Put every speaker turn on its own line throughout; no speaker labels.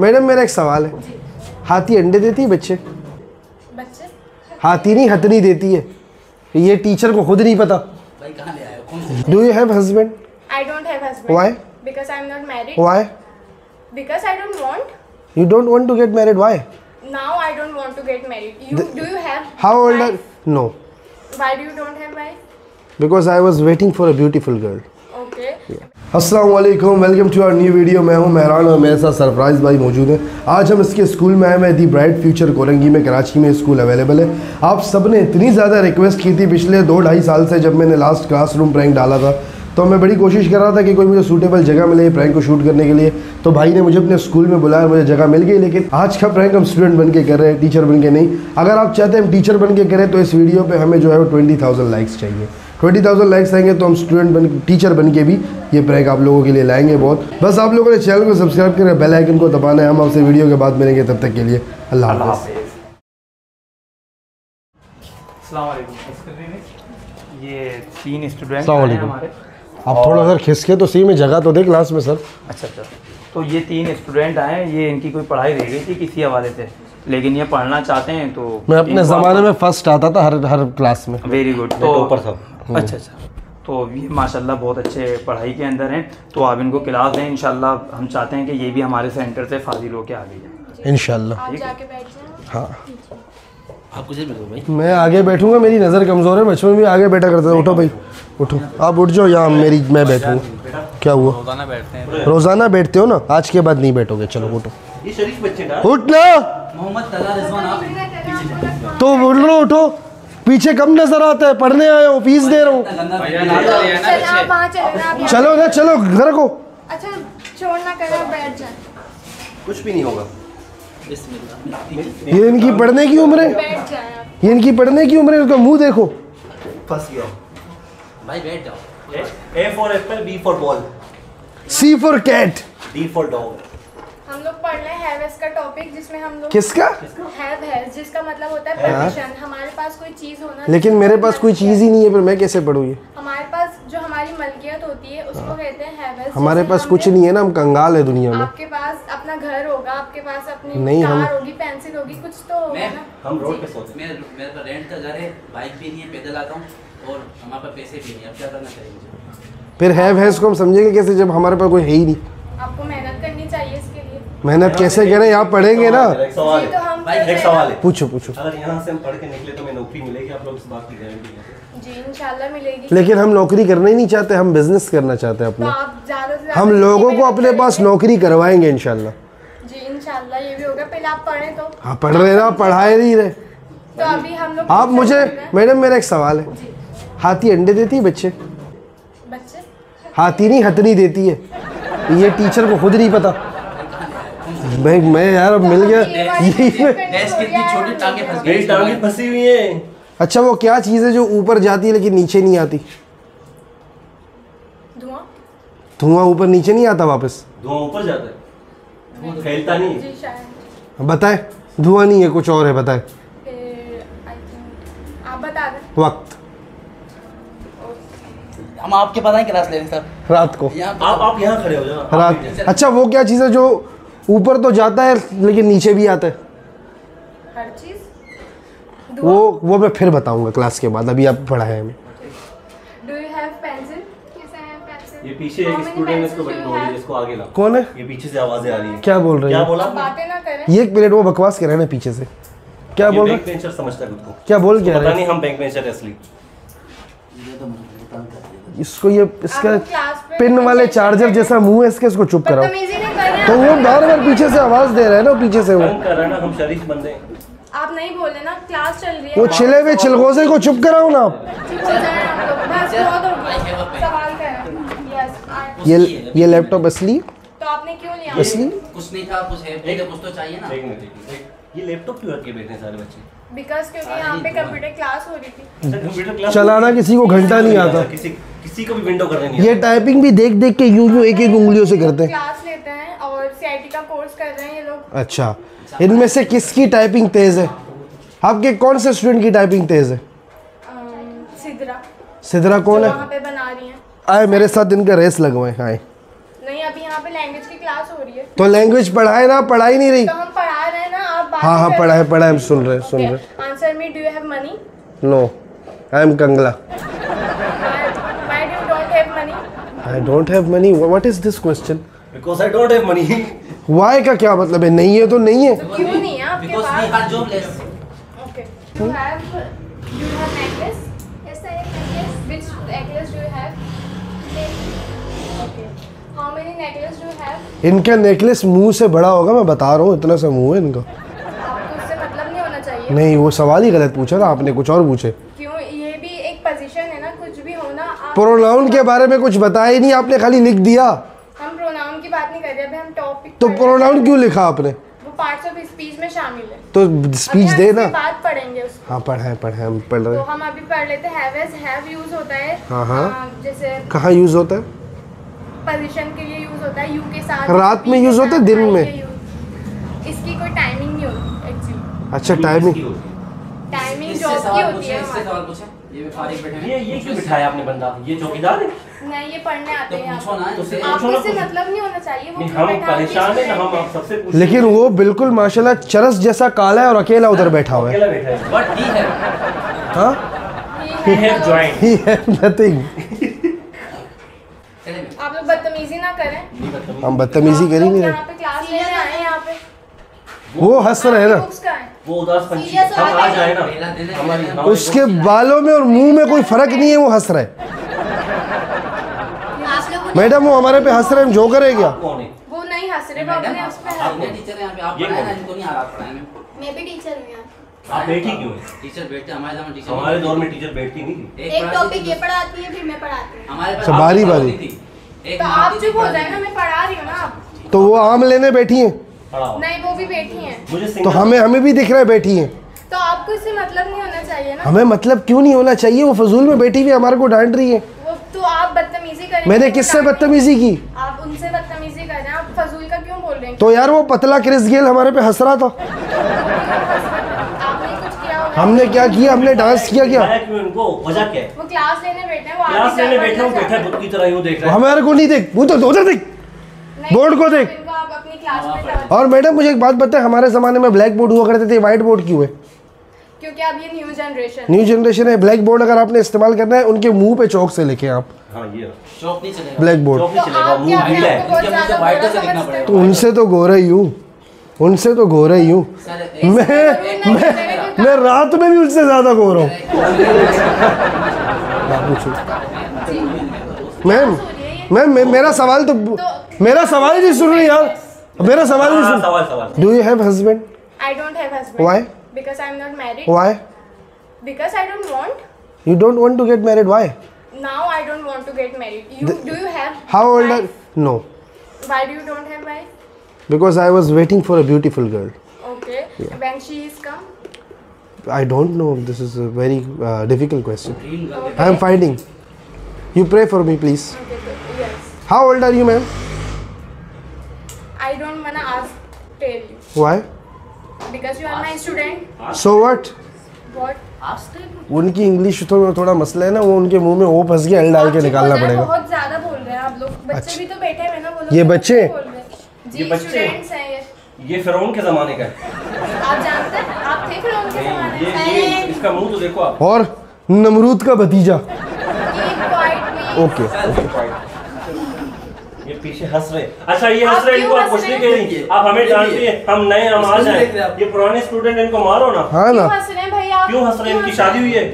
Madam मेरा एक सवाल है। हाथी अंडे देती है बच्चे?
बच्चे?
हाथी नहीं हथनी देती है। ये टीचर को खुद नहीं पता। Do you have husband
I don't have husband
Why?
Because I am not married
why
because I don't want
you don't want to get married why
now I don't want to get married you do you have
how old are no
why do you don't have wife
because I was waiting for a beautiful girl
okay?
अस्सलाम वालेकुम to our new video. मैं हूँ मेहरान और मेरे साथ surprise भाई मौजूद है। आज हम इसके स्कूल में आए हैं, दी ब्राइट फ्यूचर कोरंगी में, कराची में स्कूल अवेलेबल है। आप सबने इतनी ज़्यादा रिक्वेस्ट की थी पिछले दो ढाई साल से जब मैंने लास्ट क्लासरूम प्रैंक डाला था। तो मैं बड़ी कोशिश कर रहा था कि कोई मुझे सूटेबल जगह मिले प्रैंक को शूट करने के लिए। तो भाई ने मुझे अपने स्कूल में बुलाया, मुझे जगह मिल गई, लेकिन आज का प्रैंक हम स्टूडेंट बन के कर रहे हैं टीचर बन के नहीं। अगर आप चाहते हैं हम टीचर बन के करें तो इस वीडियो पर हमें जो है वो ट्वेंटी लाइक्स चाहिए। ट्वेंटी थाउज़ेंड लाइक्स आएँगे तो हम स्टूडेंट बन टीचर बन के भी ये प्रैंक आप लोगों के लिए लाएँगे बहुत। बस आप लोगों ने चैनल को सब्सक्राइब करें बेल आइकन को दबाना है। हम आपसे वीडियो के बाद मिलेंगे तब तक के लिए अल्लाह हाफ़िज़।
अस्सलाम वालेकुम। ये तीन स्टूडेंट हैं हमारे।
आप थोड़ा सर खिसके तो सही में जगह तो दे क्लास में सर।
अच्छा अच्छा। तो ये तीन स्टूडेंट आए ये इनकी कोई पढ़ाई रह गई थी किसी हवाले से। लेकिन ये पढ़ना चाहते हैं तो
मैं अपने ज़माने में फ़र्स्ट आता था हर हर क्लास में।
वेरी गुड तो
टॉपर था।
अच्छा अच्छा। तो ये माशाल्लाह बहुत अच्छे पढ़ाई के अंदर हैं। तो आप इनको क्लास दें इंशाल्लाह हम चाहते हैं कि ये भी हमारे सेंटर से फाजिल होकर आगे जाए।
इन
आप जाके बैठ जाएँ।
हाँ।
आप कुछ भाई।
मैं आगे बैठूँगा मेरी नज़र कमज़ोर है बचपन में भी आगे बैठा करता था। उठो भाई उठो। आप उठ जाओ यहाँ मेरी मैं बैठूँगा। क्या हुआ?
रोज़ाना बैठते हैं।
रोज़ाना बैठते हो ना? आज के बाद नहीं बैठोगे। चलो उठो।
ये शरीफ
उठ ना!
मोहम्मद तला रिजवान आप
तो बोल लो उठो। पीछे कम नज़र आता है पढ़ने आए हो फ़ीस दे रहा हूँ।
चल ना
चलो ना चलो घर को।
अच्छा बैठ जाएँ
कुछ भी नहीं होगा।
ये इनकी पढ़ने की उम्र है।
बैठ जाएँ आप।
ये इनकी पढ़ने की उम्र है उसका मुँह देखो।
फंस गया। भाई बैठ जाओ। A for apple B for ball
C for cat
D for dog
हम लोग पढ़ रहे हैं हैवेस का टॉपिक जिसमें हम लोग
किसका?
हैव जिसका मतलब होता है परमिशन हमारे पास कोई चीज़ होना
लेकिन मेरे पास कोई चीज़ ही नहीं है फिर मैं कैसे पढ़ूँ ये?
हमारे पास जो हमारी मलकियत होती है उसको कहते हैं हैवेस
हमारे पास कुछ नहीं है ना हम कंगाल है दुनिया में।
आपके पास अपना घर होगा आपके पास अपनी
नहीं,
कार
हम-
होगी पेंसिल होगी कुछ तो होगा ना।
हम रोड पे सोते
मेरे मेरे रेंट का घर है बाइक भी नहीं है पैदल आता हूँ और हमारे पास पैसे भी नहीं अब क्या करना चाहिए
फिर हैव है इसको हम समझेंगे कैसे जब हमारे पास कोई है ही नहीं।
आपको मेहनत करनी
मेहनत कैसे करें? आप पढ़ेंगे ना।
एक सवाल
तो
है। सवाल है।
पूछो पूछो।
अगर यहाँ से हम पढ़ के निकले तो हमें नौकरी मिलेगी आप लोग इस बात की गारंटी है।
जी इंशाल्लाह मिलेगी।
लेकिन हम नौकरी करना ही नहीं चाहते हम बिज़नेस करना चाहते हैं
तो
अपना
आप ज़्यादा से ज़्यादा
हम लोगों को अपने पास नौकरी करवाएँगे इंशाल्लाह।
जी इंशाल्लाह ये भी होगा। पहले आप पढ़ें तो।
हाँ पढ़ रहे ना पढ़ाए नहीं रहे।
तो अभी हम लोग
आप मुझे मैडम मेरा एक सवाल है।
जी।
हाथी अंडे देती है बच्चे?
बच्चे?
हाथी नहीं हथनी देती है। ये टीचर को खुद नहीं पता। मैं मैं यार अब मिल गया।
छोटी टांगे फंस गई।
टांगे फंसी हुई है।
अच्छा वो क्या चीज़ है जो ऊपर जाती है लेकिन नीचे नहीं आती?
धुआँ?
धुआँ ऊपर नीचे नहीं आता वापस?
धुआँ ऊपर जाता है। फैलता नहीं
जी
बताए धुआँ नहीं है कुछ और है बताए।
फिर आई थिंक आप बता
वक्त।
हम आपके पता है क्लास ले रहे हैं सर
रात को
आप आप यहाँ खड़े हो जाओ।
रात अच्छा वो क्या चीज़ है जो ऊपर तो जाता है लेकिन नीचे भी आता है।
हर चीज़?
वो वो मैं फिर बताऊँगा क्लास के बाद अभी आप पढ़ाए हमें।
डू यू हैव पेंसिल कैसे है पेंसिल
ये पीछे एक स्टूडेंट इसको बड़ी है इसको आगे लाओ
कौन है?
ये पीछे से आवाज़ें आ रही है।
क्या बोल रहे
क्या बोला?
बातें ना करें।
ये एक मिनट वो बकवास कर रहे हैं ना पीछे से। क्या बोल रहे
बैंक
हैं?
बेंचर समझता है खुद को।
क्या बोल क्या
पता नहीं हम बैंक बेंचर है असली
हैं? इसको ये इसका पिन वाले चार्जर जैसा मुँह है इसके इसको चुप कराओ। तो वो बार बार पीछे से आवाज़ दे रहा है ना पीछे से वो।
तंग कर रहा है ना हम शरीफ बंदे। हैं
आप नहीं बोले ना क्लास चल रही है।
वो छिले हुए चिलगोजे को चुप कराओ ना आप। ये ये लैपटॉप असली?
तो आपने क्यों लिया?
असली?
कुछ नहीं था कुछ है कुछ तो चाहिए ना।
एक मिनट एक ये लैपटॉप क्यों रख के बैठे सारे बच्चे?
बिकॉज़ क्योंकि यहाँ पे कंप्यूटर क्लास हो रही थी।
कंप्यूटर क्लास
चलाना किसी को घंटा नहीं आता।
किसी किसी को भी विंडो करने नहीं
ये टाइपिंग भी देख देख के यूँ यूँ एक एक उंगलियों से करते हैं।
क्लास लेते हैं और सीआईटी का कोर्स कर रहे हैं ये लोग।
अच्छा इनमें से किसकी टाइपिंग तेज है? आपके कौन से स्टूडेंट की टाइपिंग तेज है?
सिद्रा।
सिद्रा कौन है?
वहाँ पे बना रही हैं।
आए मेरे साथ इनका रेस लगवाए आए।
नहीं अभी यहाँ पे लैंग्वेज की क्लास हो रही है।
तो लैंग्वेज पढ़ाए ना पढ़ाई नहीं रही।
तो हम हैं
हाँ पढ़ा है पढ़ा है हम सुन रहे हैं सुन रहे
answer me do you have money
no I am Kangla
why do don't have money
I don't have money what is this question
Because I don't have money.
Why का क्या मतलब है? नहीं है तो नहीं है।
क्यों नहीं है आपके
Because we
पास?
are jobless.
Okay you have you have necklace yes I have necklace which necklace do you have okay how many necklace do you have
इनका नेकलेस मुँह से बड़ा होगा मैं बता रहा हूँ इतना सा मुँह है इनका
आपको उससे मतलब नहीं होना चाहिए
नहीं वो सवाल ही गलत पूछा ना आपने कुछ और पूछे।
क्यों? ये भी एक पोजीशन है ना कुछ भी होना
प्रोनाउन के बारे में कुछ बताया ही नहीं आपने खाली लिख दिया।
हम प्रोनाउन की बात नहीं कर रहे अभी हम टॉपिक
तो प्रोनाउन क्यों लिखा आपने?
वो पार्ट्स ऑफ़ स्पीच में शामिल है।
तो स्पीच दे ना।
बाद पढ़ेंगे उसको।
हाँ पढ़े पढ़े हम पढ़ रहे
तो हम अभी पढ़ लेते हैं हैव एज हैव यूज़ होता है।
हाँ, हाँ।
जैसे
कहाँ यूज़ होता है?
पोजीशन के लिए यूज़ होता है यू के साथ
रात में यूज़ होता है, दिन में? अच्छा टाइमिंग
टाइमिंग जॉब की होती है।
इससे
हमारी।
सवाल पूछे ये भी फारिग बैठे हैं।
ये ये क्यों बिठाया आपने बंदा? ये चौकीदार है?
नहीं ये पढ़ने आते
तो
हैं
पूछो ना इससे
आपको
पूछो ना
इससे मतलब नहीं होना चाहिए वो
हम परेशान है हम आप सबसे पूछ
लेकिन वो बिल्कुल माशाल्लाह चरस जैसा काला है और अकेला उधर बैठा हुआ है।
अकेला बैठा है।
But he? है
हाँ
has
have joined.
ही है नथिंग
आप लोग बदतमीजी ना करें।
हम बदतमीजी
आप
कर ही
लोग
नहीं रहे
यहाँ पे क्लास लेने आए हैं यहाँ पे।
वो हंस रहे हैं ना।
है।
वो उदास पंछी। हम आ जाए ना।
उसके बालों में और मुँह में कोई फ़र्क नहीं है वो हंस रहा है। मैडम वो हमारे पे हंस रहे हैं हम जोकर है क्या?
वो नहीं हंस रहे वो
मैडम
अपने उस पे
आप
हंस
अपने
रहे
टीचर हैं पे आप? इनको नहीं आ रहा पढ़ाने में
मैं भी टीचर हूँ यहाँ।
आप बैठी क्यों है?
टीचर बैठते हमारे zaman टीचर
हमारे दौर में टीचर बैठती नहीं थी।
एक टॉपिक ये पढ़ाती है फिर मैं पढ़ाती हूँ।
हमारे पास
अच्छा, बारी
आप
बारी।
थी। एक
तो आप चुप हो जाए ना मैं पढ़ा रही हूँ ना।
तो वो आम लेने बैठी हैं।
नहीं वो भी बैठी हैं।
मुझे
तो हमें हमें भी दिख रहा है बैठी हैं।
तो आपको इससे मतलब नहीं होना चाहिए ना?
हमें मतलब क्यों नहीं होना चाहिए? वो फजूल में बैठी हुई हमारे को डांट रही है।
वो तो आप बदतमीजी करें
मैंने किससे बदतमीजी की?
आप उनसे बदतमीजी कर रहे हैं। आप फजूल का क्यों बोल रहे हैं?
तो यार वो पतला क्रिस गेल हमारे पे हंस रहा था।
आपने कुछ किया होगा?
हमने क्या किया? हमने डांस किया क्या?
इनको? वजह क्या है?
वो क्लास लेने बैठे हैं वो
क्लास लेने बैठे
पढ़ना
बैठा बुत की तरह यूँ देख रहा है।
हमारे को नहीं देख वो तो उधर देख। बोर्ड को देख। और मैडम मुझे एक बात बताए हमारे ज़माने में ब्लैक बोर्ड हुआ करते थे व्हाइट बोर्ड क्यों है?
क्योंकि अब ये न्यू जनरेशन
न्यू जनरेशन है ब्लैक बोर्ड अगर आपने इस्तेमाल करना है उनके मुँह पे चौक से लिखें आप।
हाँ ये
चौक नहीं चलेगा।
Blackboard.
तो?
तो उनसे तो गोरा ही हूँ। उनसे तो गोरा ही हूँ। मैं मैं
नहीं, नहीं,
मैं रात में भी उनसे ज़्यादा गोरा हूँ। आप पूछो। मैम मैम मेरा सवाल तो मेरा सवाल ही नहीं सुन रही यार। मेरा सवाल नहीं
हाँ,
सुन
सवाल सवाल
do you have husband
I don't have husband.
Why?
Because I'm not married.
Why
Because I don't want.
You don't want to get married why
Now I don't want to get married. You do you have?
How old are? No
Why do you don't have wife?
Because I was waiting for a beautiful girl
Okay. When she is come.
I don't know. This is a very uh, difficult question.
Okay.
I am finding. You pray for me, please.
Okay. Yes.
How old are you, ma'am?
I don't wanna ask. Tell you.
Why?
Because you are my student.
So what?
What?
उनकी English तो थोड़ा मसला है ना वो उनके मुँह में ओ फंस गया एल डाल के निकालना पड़ेगा
बहुत ज़्यादा बोल रहे हैं आप लोग बच्चे
अच्छा।
भी तो बैठे हैं ना वो लोग
ये
तो
बच्चे?
ये बच्चे?
हैं ये
ये फिरौन के जमाने का है
आप जानते हैं आप थे फिर उनके
ये
जमाने
ये इसका मुँह तो देखो आप
और नमरूद का भतीजा. ओके
ये पीछे हंस रहे अच्छा ये हंस रहे इनको आप कुछ नहीं कह रही आप हमें जानते हैं हम नए हम आ जाए ये पुराने स्टूडेंट इनको मारो ना।
हाँ
क्यों
ना
हंस रहे हैं भाई
क्यों हंस रहे हैं? इनकी शादी हुई है?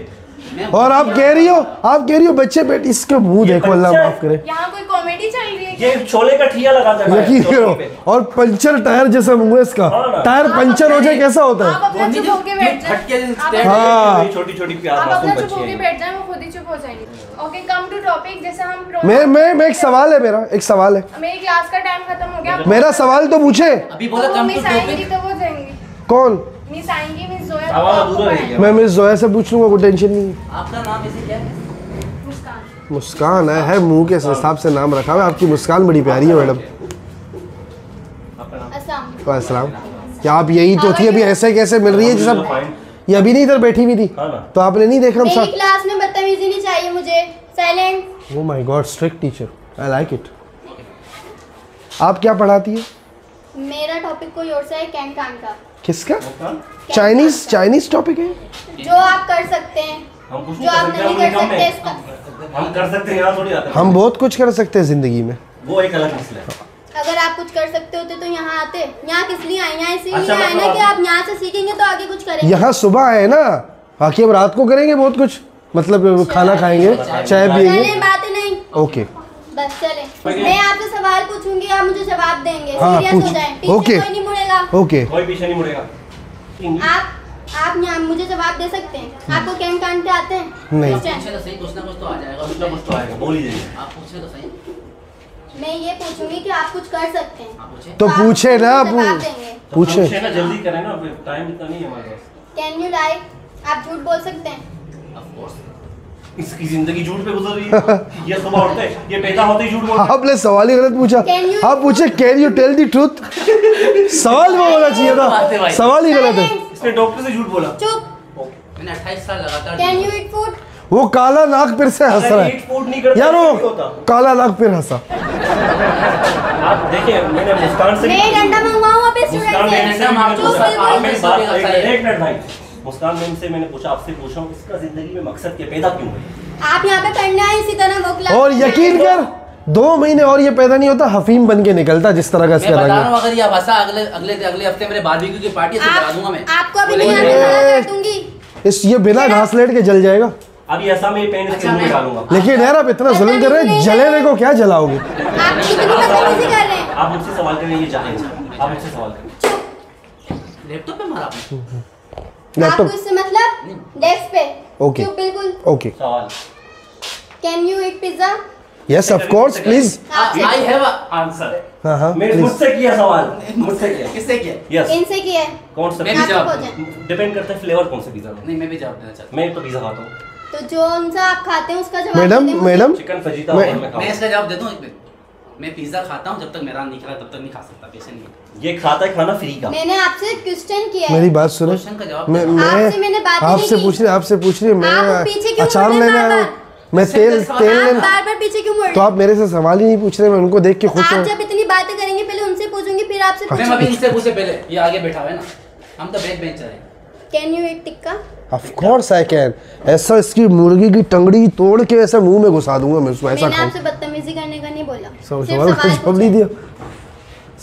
और आप कह रही हो आप कह रही हो बच्चे बेटे इसके मुँह देखो अल्लाह माफ़ करे।
यहाँ कोई कॉमेडी चल रही है
ये छोले का ठिया लगाता है
यकीन करो और पंचर टायर जैसा मुँह है इसका।
हाँ
टायर पंचर हो जाए कैसा होता है?
अपना चुप होके बैठ जाए।
फटके से
आप
stand-
अपना-
हाँ।
छोटी छोटी प्यार
आप
मासूम
अपना चुप
बच्ची
होके
है
बैठ जाए वो खुद ही चुप हो जाएँगे। ओके कम टू टॉपिक जैसे हम pro-
मैं मैं मैं एक सवाल है मेरा एक सवाल है।
मेरी क्लास का टाइम खत्म हो गया।
मेरा सवाल तो पूछे।
अभी बोला कम टू टॉपिक
तो वो जाएँगी।
कौन?
मिस आएँगी मिस जोया
आवाज़ अधूरा रह गया।
मैं मिस जोया से पूछ लूँगा कोई टेंशन नहीं है।
आपका नाम ऐसे क्या है?
मुस्कान।
मुस्कान है है मुँह के हिसाब से नाम रखा हुआ है। आपकी मुस्कान बड़ी प्यारी है मैडम।
अस्सलाम
अस्सलाम क्या आप यही तो थी अभी ऐसे कैसे मिल रही है जो सब? ये अभी नहीं इधर बैठी हुई थी।
हाँ
तो आपने नहीं देखा हम साथ
क्लास में बदतमीजी नहीं चाहिए मुझे। Silent
oh my God strict teacher I like it आप क्या पढ़ाती है?
मेरा टॉपिक कोई और सा है कैन कान का।
किसका? चाइनीज़ चाइनीज़ टॉपिक है?
जो आप कर सकते हैं।
हम कुछ
जो आप नहीं कर सकते इसका
हम कर सकते हैं यहाँ थोड़ी आते हैं।
हम बहुत कुछ कर सकते हैं ज़िंदगी में।
वो एक अलग मसला है।
अगर आप कुछ कर सकते होते तो यहाँ आते। यहाँ किस लिए आए? यहाँ इसीलिए
अच्छा,
आए ना
मतलब
कि आप यहाँ से सीखेंगे तो आगे कुछ करेंगे।
यहाँ सुबह आए ना बाकी हम रात को करेंगे बहुत कुछ। मतलब खाना खाएँगे चाय पियेंगे
चले बात नहीं।
ओके
बस चले मैं आपसे सवाल पूछूँगी आप मुझे जवाब देंगे।
हाँ,
सीरियस हो। जाए पीछे
ओके।
कोई नहीं मुड़ेगा।
ओके
कोई पीछे नहीं मुड़ेगा।
आप आप यहाँ मुझे जवाब दे सकते हैं? आपको कैन कान के आते हैं?
नहीं।
पूछे तो सही कुछ ना कुछ तो आ जाएगा।
कुछ ना कुछ तो आएगा बोल ही देंगे।
आप पूछे तो सही।
मैं ये पूछूँगी कि आप कुछ कर सकते हैं।
आप
तो पूछे ना पू-
तो
पूछे।
पूछे ना जल्दी करें ना टाइम इतना नहीं है हमारे पास।
कैन यू लाई आप झूठ बोल सकते हैं।
ऑफ़ कोर्स
इसकी ज़िंदगी झूठ पे गुजर रही है। ये सुबह उठते ये पैदा होते ही झूठ बोलते।
आपने सवाल ही गलत पूछा। आप पूछे can you tell the truth सवाल वो होना चाहिए
है
था सवाल ही गलत है।
इसने डॉक्टर से झूठ बोला।
चुप।
मैंने 28 साल लगातार
कैन यू ईट फ़ूड
वो काला नाक फिर से हंस रहा है। यार
तो
वो काला नाक फिर हंसा।
आप देखिए मैंने मुस्कान से
मैं एक घंटा मंगवाऊँ अपने
मुस्कान
स्टूडेंट से?
आप
आप। एक मिनट भाई। मुस्कान मैम से मैंने पूछा आपसे पूछा हूँ इसका ज़िंदगी में मकसद क्या पैदा क्यों है
आप यहाँ पे पढ़ने आए इसी तरह
और यकीन कर दो महीने और ये पैदा नहीं होता हफीम बन के निकलता जिस तरह का
मैं
इसका रंग
रहा अगर ये भाषा अगले अगले अगले हफ़्ते मेरे बारबेक्यू की पार्टी से करा दूँगा मैं।
आपको अभी नहीं आने दूँगी।
इस ये बिना घास लेट के जल जाएगा।
अभी ऐसा मैं पेन
अच्छा,
में डालूँगा।
लेकिन यार आप इतना जुल्म कर रहे हैं जलेने को क्या जलाओगे?
आप कितनी बदतमीजी कर रहे हैं।
आप मुझसे सवाल करें ये जाने आप मुझसे सवाल करें
लैपटॉप पे मारा
लैपटॉप
इससे मतलब डेस्क पे. चुप बिल्कुल
okay
can you eat pizza
yes of course please
I have
answer
हाँ हाँ
मेरे मुझसे किया सवाल। मुझसे किया।
किससे किया?
यस
इनसे किया
कौन सा
मैं जवाब
डिपेंड करता है फ्लेवर कौन सा पिज्जा का
नहीं मैं भी जवाब देना चाहता
मैं तो पिज्जा खाता हूँ।
तो जो उनसे आप खाते हैं उसका जवाब
मैडम। मैडम
चिकन फजीता
मैं-
और मैं
हूँ मैं
खाता
इसका जवाब दे दूँ एक मिनट। मैं पिज्जा खाता हूँ जब तक मेरा नहीं खा तब तक नहीं खा सकता पैसे नहीं
ये खाता है खाना फ्री का।
मैंने आपसे क्वेश्चन किया है।
मेरी बात सुनो।
क्वेश्चन का जवाब
मैं।
आपसे मैंने बात नहीं
आपसे पूछ रही आपसे पूछ रही मैं
आप पीछे क्यों
अचार लेने आया हूँ मैं तेल तेल लेने
बार बार पीछे क्यों मुड़ रहे
तो आप मेरे से सवाल ही नहीं पूछ रहे मैं उनको देख के खुश
आप
हूँ
जब इतनी बातें करेंगे पहले उनसे पूछूँगी फिर आपसे
मैम अभी इनसे पूछे पहले ये आगे बैठा हुआ है ना? हम तो बैक बेंचर हैं।
Can you eat tikka
of course I can ऐसा इसकी मुर्गी की टंगड़ी तोड़ के ऐसा मुँह में घुसा दूँगा मैं उसको ऐसा
मैंने आपसे बदतमीजी करने का नहीं बोला।
सवाल सवाल का जवाब नहीं दिया।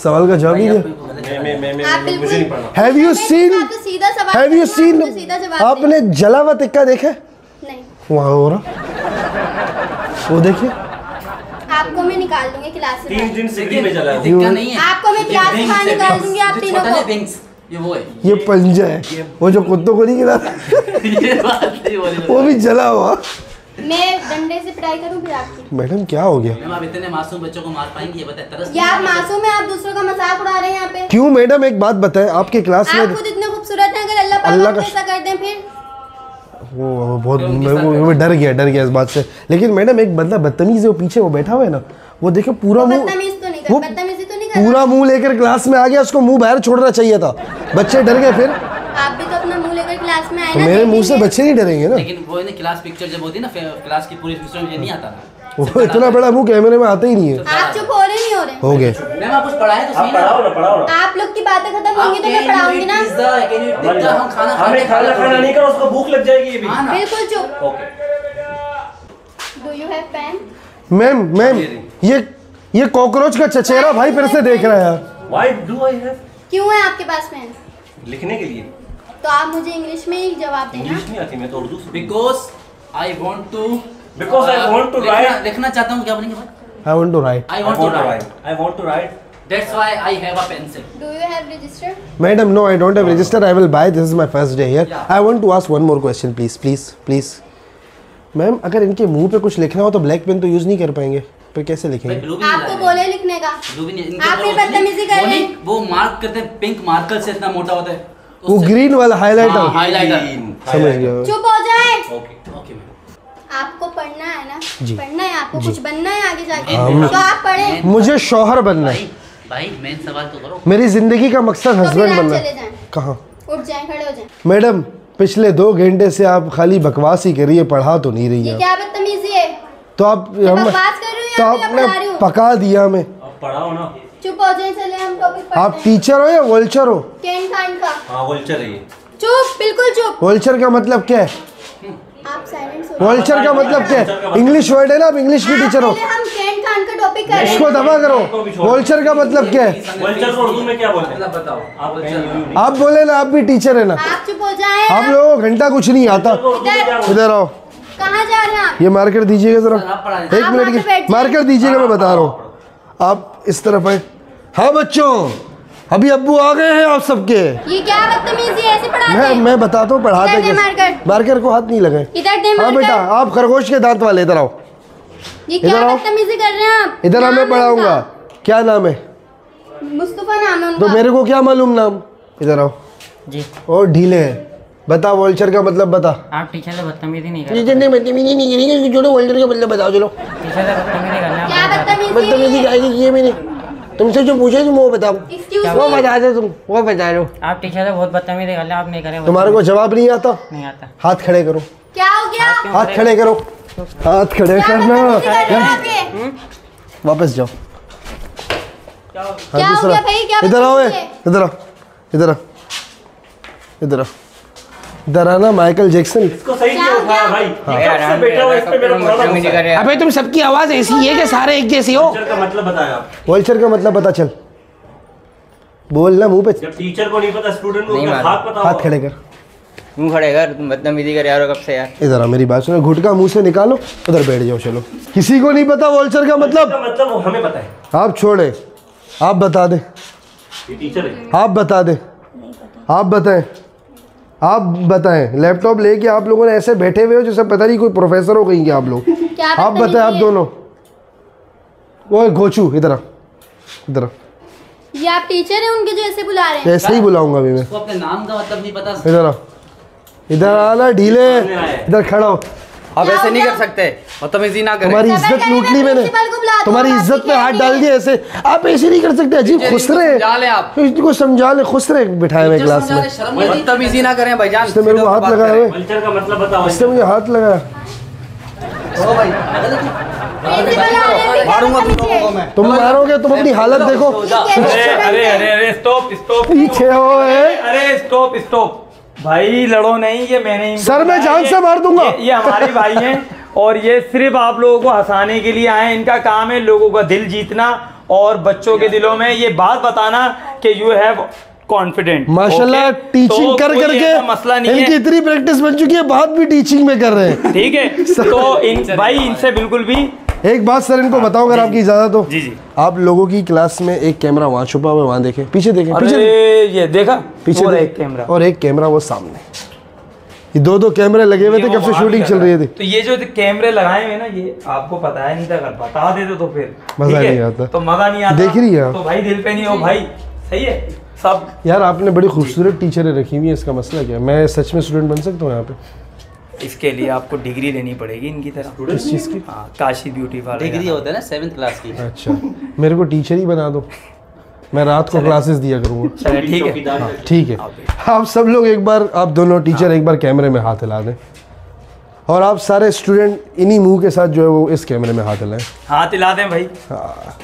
सवाल का जवाब नहीं दिया।
मैं मैं मैं मैं
आप
मैं-
बिल्कुल-
मुझे नहीं पढ़ना।
हैव यू सीन
आपसे सीधा सवाल
हैव यू सीन। आपने जला हुआ टिक्का देखा?
नहीं।
वहाँ हो रहा। वो देखिए।
आपको मैं निकाल दूँगी क्लास से
तीन। दिन है।
नहीं है।
आपको मैं क्लास से बाहर निकाल दूँगी आप तीनों को।
ये वो है।
ये पंजा है। वो जो कुत्तों को नहीं खिलाता
ये बात नहीं बोली
वो भी जला हुआ।
मैं डंडे से पिटाई करूँ फिर आपकी?
मैडम क्या हो गया?
मैम आप इतने मासूम बच्चों को मार पाएँगे ये बताए तरस
या आप मासूम है आप दूसरों का मज़ाक उड़ा रहे हैं यहाँ पे।
क्यों मैडम एक बात बताएँ आपके क्लास में
आप खुद इतने खूबसूरत हैं अगर अल्लाह पाक
अल्लाह का
ऐसा कर दें फिर।
वो वो बहुत
मैं
वो, डर गया डर गया इस बात से। लेकिन मैडम एक बंदा बदतमीज है वो पीछे वो बैठा हुआ है ना वो देखो पूरा
वो बदतमीज तो नहीं कर बदतमीजी तो
पूरा मुँह लेकर क्लास में आ गया उसको मुँह बाहर छोड़ना चाहिए था। बच्चे डर गए फिर।
आप भी तो अपना मुँह लेकर क्लास में आए
तो
ना
मेरे मुँह से बच्चे नहीं डरेंगे ना।
लेकिन वो ना क्लास पिक्चर जब होती है ना क्लास की पूरी पिक्चर में नहीं आता था।
वो इतना बड़ा मुँह कैमरे में आता ही नहीं है।
आप चुप हो रहे नहीं हो रहे।
हो गए।
मैम आप कुछ पढ़ाए तो सही ना?
पढ़ाओ ना पढ़ाओ ना।
आप लोग की बातें खत्म होंगी तो मैं पढ़ाऊँगी ना।
हम खाना
हमें खाना खाना नहीं करो उसको भूख लग जाएगी ये भी।
हाँ
बिल्कुल चुप।
Okay
do you have pen
ma'am ma'am ये ये कॉकरोच का चचेरा भाई फिर से देख रहा है।
व्हाई डू आई हैव
क्यों है आपके पास पेन
लिखने के लिए।
तो आप मुझे इंग्लिश में ही जवाब देना।
इंग्लिश नहीं आती मैं तो Urdu
because I want to
Because I want to write-
लिखना चाहता हूँ क्या बोलेंगे भाई?
I want to write
I
I
want
want
to
to
write
write. I want to write.
That's why I have a pencil
do you have registered
madam no I don't have register I will buy this is my first day here
Yeah.
I want to ask one more question please please please ma'am अगर इनके मुँह पे कुछ लिखना हो तो black pen तो use नहीं कर पाएँगे। फिर कैसे लिखेंगे?
भी
आपको बोले लिखने का।
भी
आप
वो नहीं-
बदतमीजी कर रहे हैं।
वो मार्क करते हैं पिंक मार्कर से इतना मोटा होता है।
वो ग्रीन वाला
हाँ,
हाइलाइटर
हाइलाइटर
समझ गया।
चुप हो जाए।
Okay.
ओके
आपको पढ़ना है ना? पढ़ना है आपको कुछ बनना है आगे जाके? तो आप पढ़े।
मुझे शौहर बनना है।
भाई भाई मेन सवाल तो करो।
मेरी ज़िंदगी का मकसद
तो
हस्बैंड बनना
चले
है कहाँ?
उठ जाएँ खड़े हो जाएँ।
मैडम पिछले दो घंटे से आप खाली बकवास ही करिए पढ़ा तो नहीं रही है
क्या बदतमीजी है?
तो आप हम
बकवास कर रही हूँ
तो आपने
हूँ।
पका दिया हमें।
पढ़ाओ ना।
चुप हो जाए चले हम टॉपिक
आप टीचर हो या वोल्चर हो?
कैन कान का।
हाँ वोल्चर है
चुप बिल्कुल चुप।
वोल्चर का मतलब क्या है?
आप साइलेंट हो।
वोल्चर का मतलब क्या है? इंग्लिश वर्ड है ना आप इंग्लिश की टीचर हो।
हम कैन कान का टॉपिक कर।
इसको दबा करो। वोल्चर का मतलब क्या है?
वोल्चर को उर्दू में क्या बोलते हैं?
मतलब बताओ।
आप
आप बोले ना आप भी टीचर है ना।
आप चुप हो जाए।
आप लोगों को घंटा कुछ नहीं आता।
में
इधर आओ।
कहाँ जा रहे हैं आप?
ये मार्केट दीजिएगा जरा। एक मिनट की
बैठ
मार्कर दीजिएगा मैं बता रहा हूँ। आप इस तरफ़ आए। हाँ बच्चों अभी अब्बू आ गए हैं आप सबके।
ये क्या बदतमीजी ऐसे पढ़ाते
मैं
हैं।
मैं बताता हूँ पढ़ाते कैसे
मार्कर।
मार्कर को हाथ नहीं लगाए।
इधर दे
हाँ बेटा आप खरगोश के दांत वाले इधर आओ।
ये
इधर
क्या
आओ।
बदतमीजी कर रहे हैं आप?
इधर आओ मैं पढ़ाऊँगा। क्या नाम है?
मुस्तफ़ा नाम है
तो मेरे को क्या मालूम नाम? इधर आओ।
जी।
और ढीले हैं। बता वोल्चर का मतलब बता।
आप टीचर से बदतमीजी नहीं कर
टीचर ने बदतमीजी नहीं करी जोड़ो वोल्चर का मतलब बताओ चलो।
टीचर से बदतमीजी करना।
क्या बदतमीजी?
बदतमीजी क्या की है मैंने। तुमसे जो पूछे तुम वो बताओ। वो बता दो तुम वो बता दो।
आप टीचर से बहुत बदतमीजी कर रहे आप नहीं करें
तुम्हारे को जवाब नहीं आता?
नहीं आता।
हाथ खड़े करो।
क्या हो गया?
हाथ खड़े करो? हाथ खड़े करना।
हैं ये?
वापस जाओ।
क्या हो गया भाई? क्या
इधर आओ
है?
इधर आओ। इधर आओ। इधर आओ। आना माइकल जैक्सन।
इसको सही
क्या
नहीं
हो?
भाई।
अबे तुम सबकी आवाज़ ऐसी है कि सारे एक जैसी हो?
का मतलब बताया
वोल्चर का मतलब पता चल। बोल ना मुँह पे।
जब टीचर को नहीं पता स्टूडेंट को
नहीं।
हाथ पता
हाथ खड़े कर।
मुँह खड़े कर तुम बदतमीजी कर यार कब से यार?
इधर आओ मेरी बात सुनो घुटका मुँह से निकालो उधर बैठ जाओ चलो। किसी को नहीं पता वोल्चर का मतलब।
मतलब हमें पता है।
आप छोड़े। आप बता दे।
ये टीचर है।
आप बता दें। आप बताएँ। आप बताएँ लैपटॉप लेके आप लोगों ने ऐसे बैठे हुए हो जैसे पता नहीं कोई प्रोफेसर हो गई क्या आप लोग। आप बताएँ आप दोनों। वो घोचू इधर आ इधर आ।
ये आप टीचर हैं उनके जो ऐसे बुला रहे हैं।
ऐसे ही बुलाऊँगा अभी मैं।
उसको अपने नाम का मतलब नहीं पता।
इधर आ इधर आना ढीले। इधर खड़ा हो।
आप
क्या
ऐसे नहीं कर सकते। बदतमीजी ना करें।
तुम्हारी इज़्ज़त लूट ली मैंने तुम्हारी इज़्ज़त पे हाथ डाल दिया ऐसे। आप ऐसे नहीं कर सकते अजीब खुश रहे।
समझा लें आप।
इसको समझा ले खुश रहे बिठाए हुए क्लास में।
शर्म नहीं
बदतमीजी ना करें भाईजान
इसने मेरे को हाथ लगाया हुए।
मतलब बताओ
इसने मुझे हाथ लगाया।
भाई।
मारूँगा तुम
बदतमीजी है?
लोगों को मैं।
तुम मारोगे तुम अपनी हालत देखो।
अरे अरे अरे अरे स्टॉप स्टॉप
पीछे हो
अरे स्टॉप स्टॉप भाई लड़ो नहीं ये मैंने
सर, मैं जान से मार दूँगा।
ये, ये हमारे भाई हैं और ये सिर्फ़ आप लोगों को हंसाने के लिए आए इनका काम है लोगों का दिल जीतना और बच्चों के दिलों में ये बात बताना कि यू हैव कॉन्फिडेंट
माशाल्लाह टीचिंग कर करके
मसला नहीं
इनकी
है।
इतनी प्रैक्टिस बन चुकी है बात भी टीचिंग में कर रहे हैं।
ठीक है तो इन भाई। इनसे बिल्कुल भी
एक बात सर इनको बताओ अगर आपकी इजाज़त हो।
जी जी।
आप लोगों की क्लास में एक कैमरा वहाँ छुपा हुआ है वहाँ देखे। पीछे देखें पीछे
ये देखा?
पीछे
और एक कैमरा।
और एक कैमरा वो सामने। ये दो दो कैमरे लगे हुए थे कब से शूटिंग चल रही थी।
तो ये जो कैमरे लगाए हुए ना ये आपको पता है नहीं था अगर बता देते तो फिर।
मज़ा नहीं आता।
तो मज़ा नहीं आता।
देख रही है
तो भाई दिल पे नहीं हो भाई। सही है? सब।
यार आपने बड़ी खूबसूरत टीचरें रखी हुई है इसका मसला क्या मैं सच में स्टूडेंट बन सकता हूँ यहाँ पे?
इसके लिए आपको डिग्री लेनी पड़ेगी इनकी तरह।
इस चीज़ की?
हाँ काशी ब्यूटी पार्लर
डिग्री होता है ना सेवेंथ क्लास की।
अच्छा। मेरे को टीचर ही बना दो। मैं रात को क्लासेस दिया करूँगा।
ठीक है।
है।
ठीक है। आप सब लोग एक बार आप दोनों टीचर एक बार कैमरे में हाथ हिला दें। और आप सारे स्टूडेंट इन्हीं मुँह के साथ जो है वो इस कैमरे में हाथ हिलाएँ।
हाथ हिला दें भाई।
हाँ।